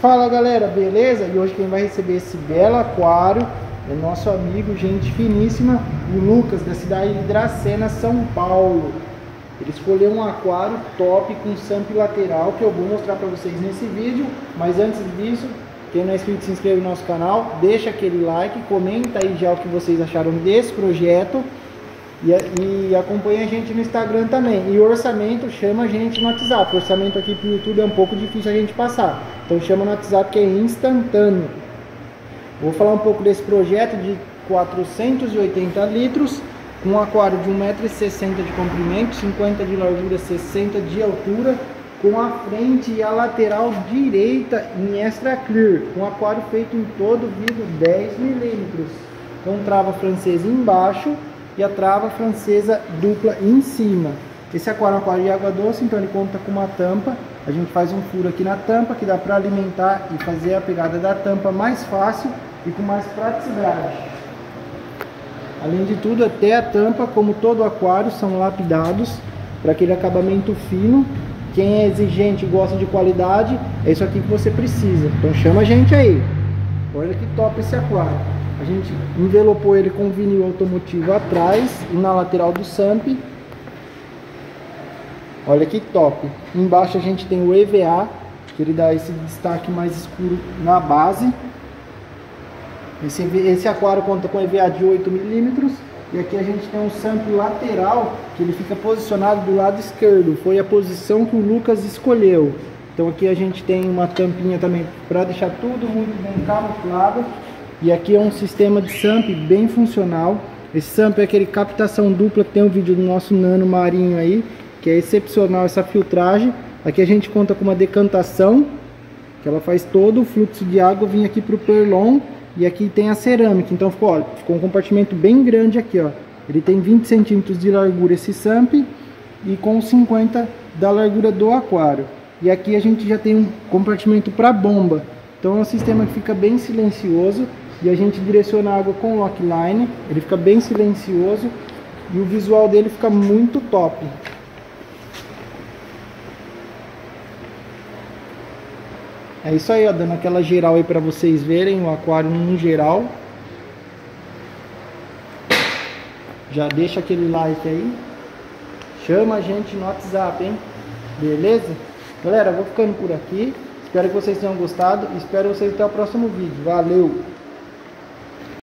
Fala galera, beleza? E hoje quem vai receber esse belo aquário é nosso amigo, gente finíssima, o Lucas, da cidade de Dracena, São Paulo. Ele escolheu um aquário top com samp lateral que eu vou mostrar para vocês nesse vídeo. Mas antes disso, quem não é inscrito, se inscreve no nosso canal, deixa aquele like, comenta aí já o que vocês acharam desse projeto. E, e acompanha a gente no Instagram também. E o orçamento chama a gente no WhatsApp. O orçamento aqui pro YouTube é um pouco difícil a gente passar. Então chama no WhatsApp que é instantâneo. Vou falar um pouco desse projeto de 480 litros, com um aquário de 1,60m de comprimento, 50 de largura, 60 de altura, com a frente e a lateral direita em extra clear, com aquário feito em todo vidro 10 milímetros, com trava francesa embaixo e a trava francesa dupla em cima. Esse aquário é um aquário de água doce, então ele conta com uma tampa. A gente faz um furo aqui na tampa que dá para alimentar e fazer a pegada da tampa mais fácil e com mais praticidade. Além de tudo, até a tampa, como todo aquário, são lapidados para aquele acabamento fino. Quem é exigente e gosta de qualidade, é isso aqui que você precisa. Então chama a gente aí. Olha que top esse aquário. A gente envelopou ele com vinil automotivo atrás e na lateral do SAMP. Olha que top. Embaixo a gente tem o EVA, que ele dá esse destaque mais escuro na base. Esse, esse aquário conta com EVA de 8 milímetros. E aqui a gente tem um SAMP lateral, que ele fica posicionado do lado esquerdo. Foi a posição que o Lucas escolheu. Então aqui a gente tem uma tampinha também para deixar tudo muito bem camuflado. E aqui é um sistema de SAMP bem funcional. Esse SAMP é aquele captação dupla que tem um vídeo do nosso nano marinho aí, que é excepcional essa filtragem. Aqui a gente conta com uma decantação, que ela faz todo o fluxo de água vir aqui para o perlon. E aqui tem a cerâmica, então ficou, ficou um compartimento bem grande aqui, ó. Ele tem 20 centímetros de largura esse SAMP e com 50 da largura do aquário. E aqui a gente já tem um compartimento para bomba. Então é um sistema que fica bem silencioso e a gente direciona a água com lockline, ele fica bem silencioso e o visual dele fica muito top. É isso aí, ó, dando aquela geral aí para vocês verem o aquário no geral. Já deixa aquele like aí. Chama a gente no WhatsApp, hein? Beleza? Galera, vou ficando por aqui. Espero que vocês tenham gostado. Espero vocês até o próximo vídeo. Valeu!